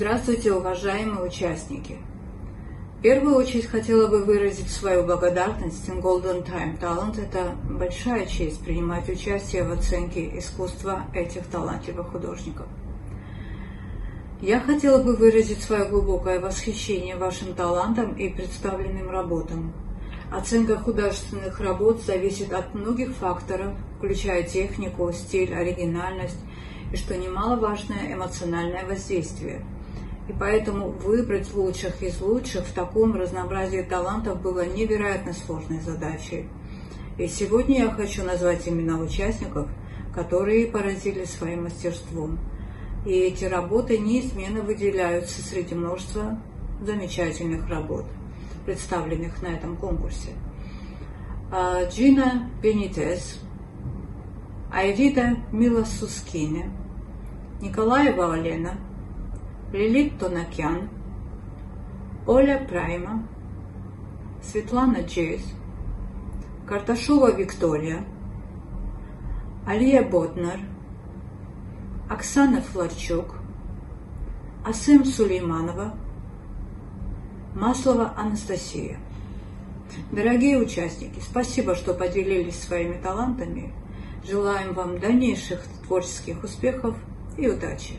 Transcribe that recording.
Здравствуйте, уважаемые участники! В первую очередь хотела бы выразить свою благодарность Golden Time Talent. Это большая честь принимать участие в оценке искусства этих талантливых художников. Я хотела бы выразить свое глубокое восхищение вашим талантом и представленным работам. Оценка художественных работ зависит от многих факторов, включая технику, стиль, оригинальность и, что немаловажное, эмоциональное воздействие. И поэтому выбрать лучших из лучших в таком разнообразии талантов было невероятно сложной задачей. И сегодня я хочу назвать имена участников, которые поразили своим мастерством. И эти работы неизменно выделяются среди множества замечательных работ, представленных на этом конкурсе. А, Джина Бенитес, Айрида Милосускине, Николаева Олена, Лилит Тонакян, Оля Прайма, Светлана Джейс, Карташова Виктория, Алия Ботнар, Оксана Флорчук, Асым Сулейманова, Маслова Анастасия. Дорогие участники, спасибо, что поделились своими талантами. Желаем вам дальнейших творческих успехов и удачи!